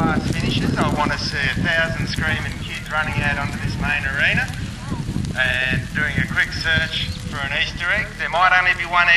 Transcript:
class finishes. I want to see a thousand screaming kids running out onto this main arena and doing a quick search for an Easter egg. There might only be one